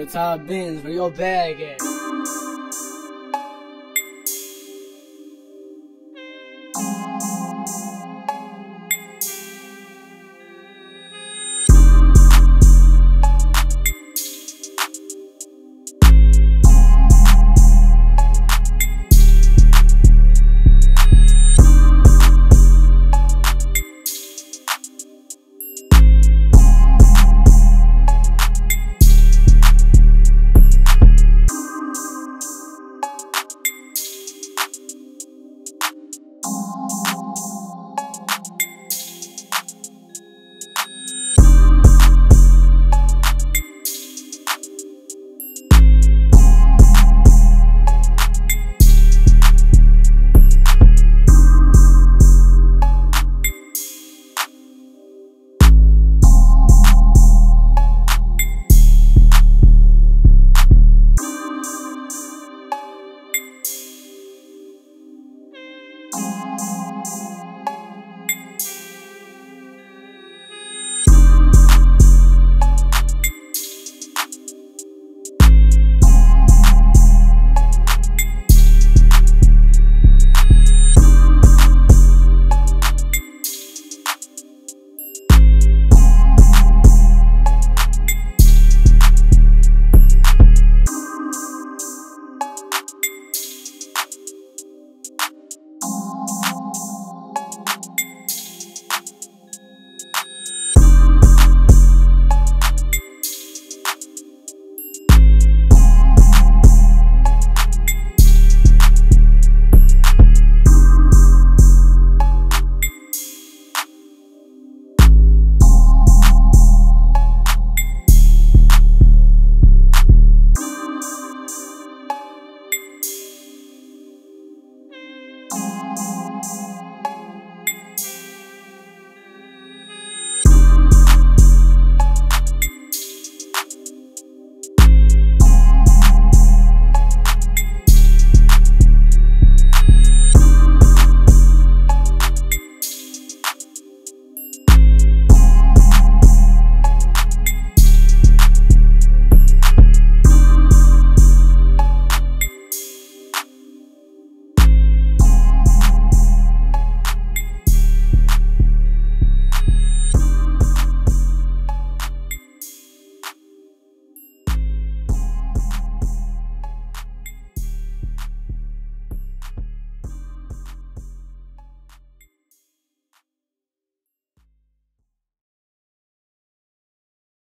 Your top bins, where your bag at?